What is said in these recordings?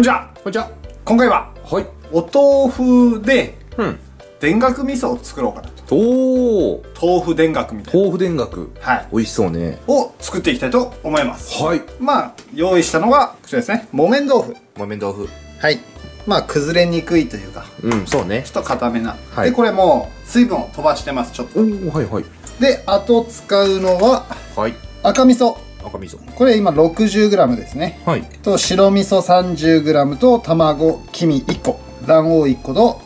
こんにちは。こんにちは。今回は。はい。お豆腐でうん。田楽味噌を作ろうかなと。おお豆腐田楽みたいな。豆腐田楽。はい。美味しそうね。を作っていきたいと思います。はい。まあ用意したのがこちらですね。木綿豆腐。木綿豆腐。はい。まあ崩れにくいというかうんそうね。ちょっと固めな、はい。でこれもう水分を飛ばしてますちょっと。おおはいはい。であと使うのははい。赤味噌赤味噌。これ今 60g ですね。はい。と白味噌 30g と卵黄身1個。卵黄1個と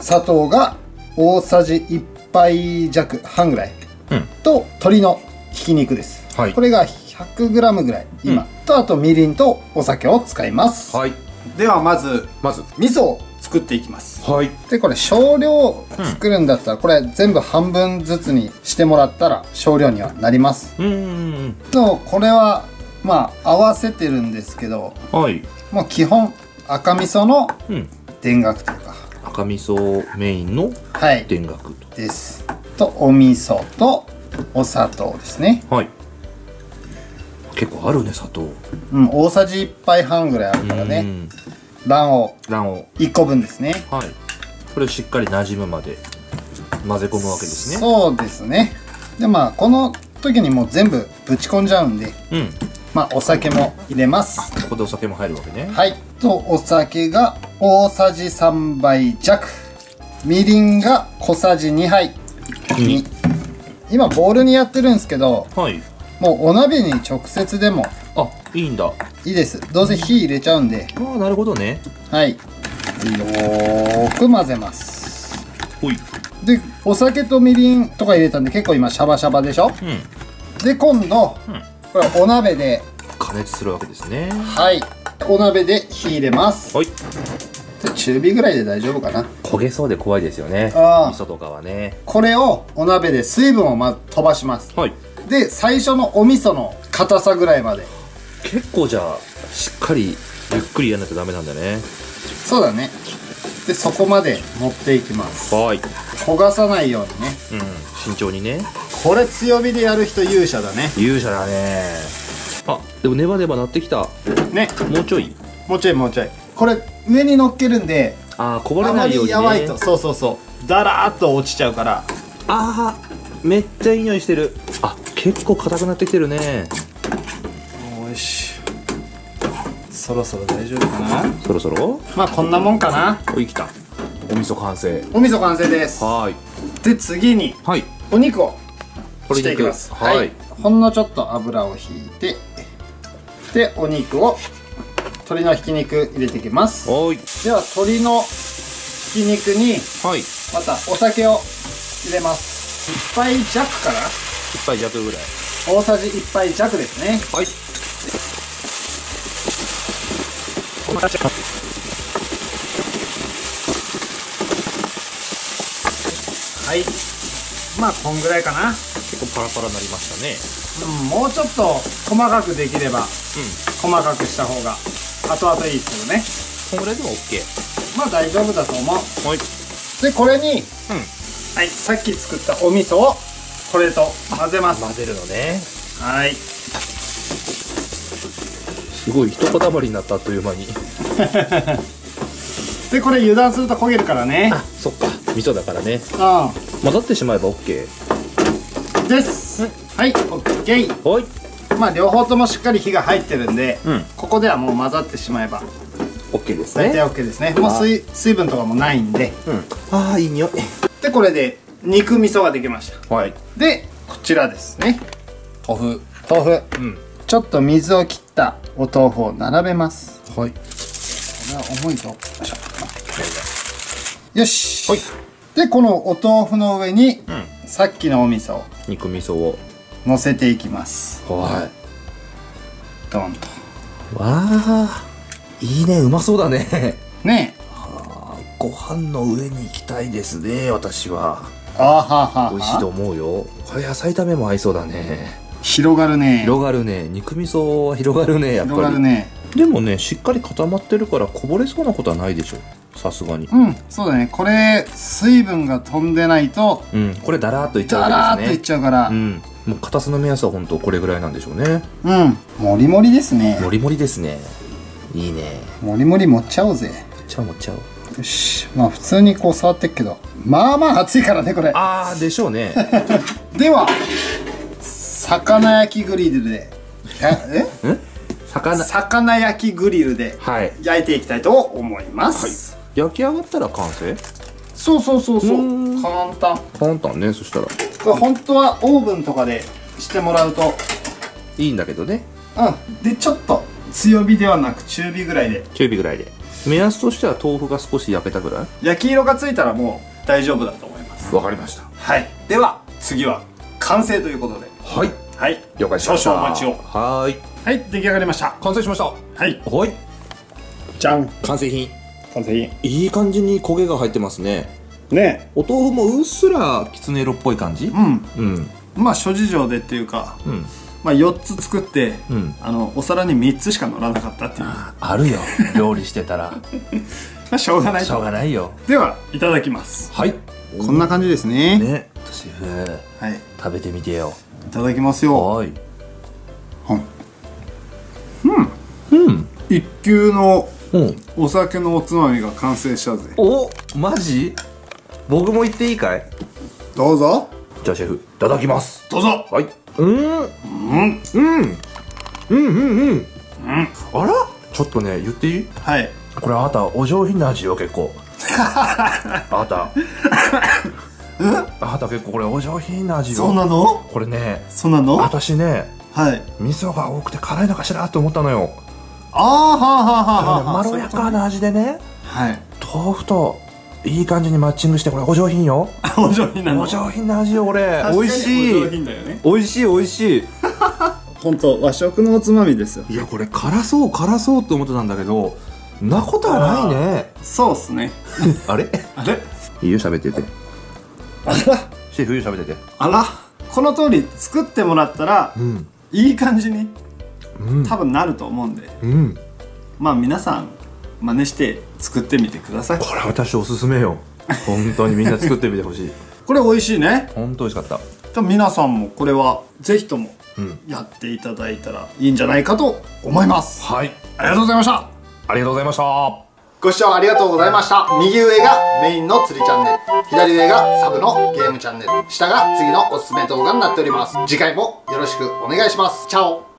砂糖が大さじ1杯弱半ぐらい。うん。と鶏のひき肉です、はい。これが 100g ぐらい今、とあとみりんとお酒を使います。はい。ではまずまず。味噌を作っていきます。はい。でこれ少量作るんだったら、これ全部半分ずつにしてもらったら少量にはなります。うーんとこれはまあ合わせてるんですけどはい。もう基本赤味噌のうん。田楽というか。赤味噌メインのはい。田楽と。です。とお味噌とお砂糖ですね。はい。結構あるね砂糖。うん大さじ1杯半ぐらいあるからねうん卵卵黄。1個分ですね。黄はい。これをしっかり馴染むまで混ぜ込むわけですね。そうですね。でまあこの時にもう全部ぶち込んじゃうんでうん。まあお酒も入れます。ここでお酒も入るわけね。はい。とお酒が大さじ3杯弱。みりんが小さじ2杯に。今ボウルにやってるんですけどはい。もうお鍋に直接でもあいいんだ。あいいです。どうせ火入れちゃうんで。あなるほどね。はい。よーく混ぜます。ほい。でお酒とみりんとか入れたんで結構今シャバシャバでしょ？うん。で今度、うん。これお鍋で。加熱するわけですね。はい。お鍋で火入れます。はい。で中火ぐらいで大丈夫かな。焦げそうで怖いですよね。ああ味噌とかはね。これをお鍋で水分をまず飛ばします。はい。で最初のお味噌の硬さぐらいまで結構じゃあしっかりゆっくりやらないとダメなんだね。そうだね。でそこまで持っていきます。はい。焦がさないようにね。うん。慎重にね。これ強火でやる人勇者だね。勇者だね。あでもネバネバなってきた。ね。もうちょい。もうちょいもうちょい。これ上に乗っけるんでああこぼれないようにね。りやばいと。そうそうそう。だらーっと落ちちゃうから。あーめっちゃいい匂いしてる。あ結構硬くなってきてるねそろそろ大丈夫かな？そろそろ？まあこんなもんかな。おいきた。お味噌完成。お味噌完成です。はーい。で次にはい。お肉をしていきます。はい。ほんのちょっと油を引いてでお肉を鶏のひき肉入れていきます。では鶏のひき肉にはい。またお酒を入れます。1杯弱かな？一杯弱ぐらい。大さじ1杯弱ですね。はいはい。まあこんぐらいかな、結構パラパラになりましたね。うん、もうちょっと細かくできればうん。細かくした方が後々いいですけどね。こんぐらいでも OK まあ大丈夫だと思う。はい。でこれに、うん。はいさっき作ったお味噌をこれと混ぜます。混ぜるのね。はいすごい一塊になったあっという間に。でこれ油断すると焦げるからね。あそっか。味噌だからね。う混ざってしまえば OK んです。はい OK はい。まあ両方ともしっかり火が入ってるんで、うん。ここではもう混ざってしまえば。OK です大体ね OK ですね。もう水水分とかもないんで。うん。ああいい匂い。でこれで肉味噌ができました。はい。でこちらですね。豆腐。豆腐。うんちょっと水を切ったお豆腐を並べます。はい。これは重いぞ。よいし。ょよし、はい。でこのお豆腐の上に、うん。さっきのお味噌。を。肉味噌を乗せていきます。はドンと。いわあいいね。うまそうだね。ねえ。ご飯の上に行きたいですね私は。あーはーは。ー美味しいと思うよ。これ野菜炒めも合いそうだね広がるね。広がるね。肉味噌は広がるねやっぱり。広がるね。でもねしっかり固まってるからこぼれそうなことはないでしょ。さすがに。うんそうだね。これ水分が飛んでないとうん。これだらーっといっちゃうダラーっといっちゃうから。うん。もう硬さの目安は本当これぐらいなんでしょうね。うん。もりもりですね。もりもりですね。いいね。もりもり持っちゃおうぜ。ちゃおうちゃおう。よし。まあ普通にこう触ってっけど。まあまあ熱いからねこれ。あーでしょうね。では魚焼きグリルで。え？え？魚。魚焼きグリルではい。焼いていきたいと思います、焼き上がったら完成？そうそうそうそう。うん。簡単。簡単ねそしたら。これ本当はオーブンとかでしてもらうと。いいんだけどね。うん。でちょっと強火ではなく中火ぐらいで。中火ぐらいで。目安としては豆腐が少し焼けたぐらい？焼き色がついたらもう大丈夫だと思います。わかりました。はい。では次は完成ということではい。はい。了解しました。少々お待ちを。はーい。はい出来上がりました。完成しました。はい。はい。じゃん。完成品。完成品。いい感じに焦げが入ってますね。ね。お豆腐もうっすらきつね色っぽい感じ？うん。うん。まあ諸事情でっていうかうん。まあ4つ作って、うん。あのお皿に3つしか乗らなかったっていう。まあるよ。料理してたら。あしょうがないしょうとがないよ。ではいただきます。はい。こんな感じですね。ね。シェフはい。食べてみてよいただきますよ。はい。はい。うん。一級のうん。お酒のおつまみが完成したぜ。おマジ？僕も言っていいかい？どうぞ。じゃあシェフいただきます。どうぞ。はい。うん。うん。うん。うん。うん。うん。あら？ちょっとね言っていい？はい。これあなたお上品な味よ結構。あなた あなた結構これお上品な味よ。そうなの？これねそうなの？は私ねい。味噌が多くて辛いのかしらと思ったのよ。ああはあはあはあはあまろやかな味でねはい。豆腐といい感じにマッチングしてこれお上品よ。お上品なの？お上品な味よこれ。美味しお上い品だよね。美味しい美味しい。本当和食のおつまみですよ。いやこれ辛そう辛そうって思ってたんだけどんなことはないね。そうっすね。あれ？あれ？いいよ喋っててあら。シェフ喋ってて。あら。この通り作ってもらったらうん。いい感じにうん。多分なると思うんで。うん。まあ皆さん真似して作ってみてください。これ私おすすめよ。本当にみんな作ってみてほしい。これ美味しいね。本当美味しかった。多分皆さんもこれはぜひともうん。やっていただいたらいいんじゃないかと思います。はい。ありがとうございました。ありがとうございましたご視聴ありがとうございました。右上がメインの釣りチャンネル。左上がサブのゲームチャンネル。下が次のおすすめ動画になっております。次回もよろしくお願いします。チャオ。